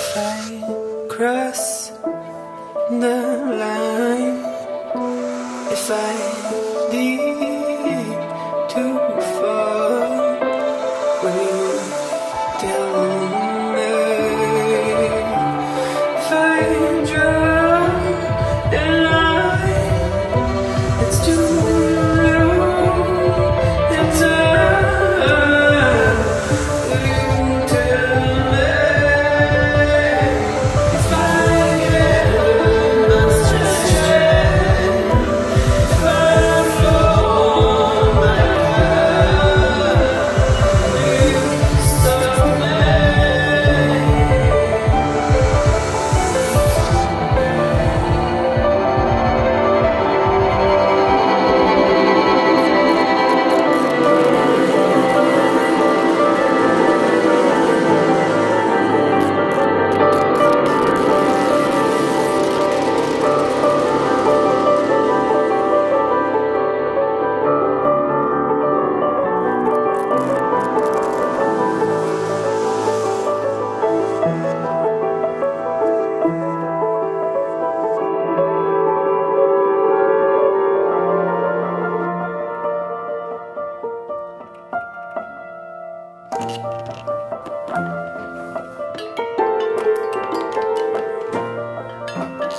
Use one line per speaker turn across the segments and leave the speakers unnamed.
If I cross the line, if I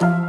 I'm